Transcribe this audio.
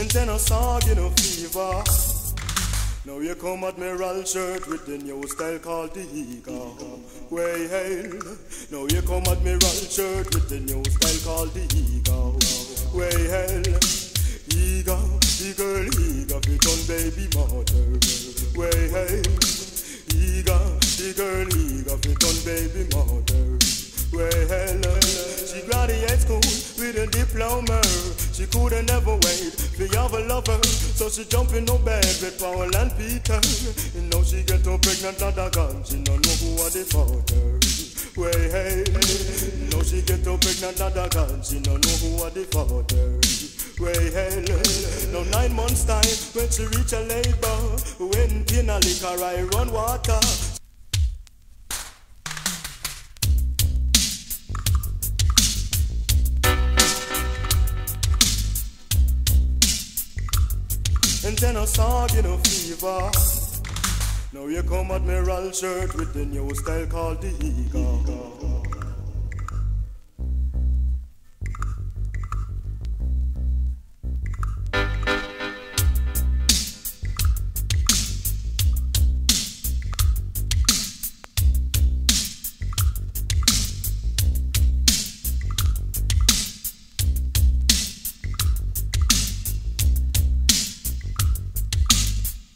And then I saw you no fever. Now you come Admiral Sherr with the new style called the Eager. Way hail. Now you come Admiral Sherr with the new style called the Eager. Way hail. The girl Eager, fit on baby mother. Way hail. The girl Eager, fit on baby mother. Way hail. She graduate school with a diploma. She coulda never wait for have a lover, so she jump in no bed with Paul and Peter. You know she get so pregnant not a gun, she don't know who are the father. Way hey, you know she get so pregnant not a gun, she don't know who are the father. Way hell, now nine months time when she reach a labor, when pain a liquor I run water. And then I saw you no fever. Now you come Admiral Sherr with the new style called the Eager.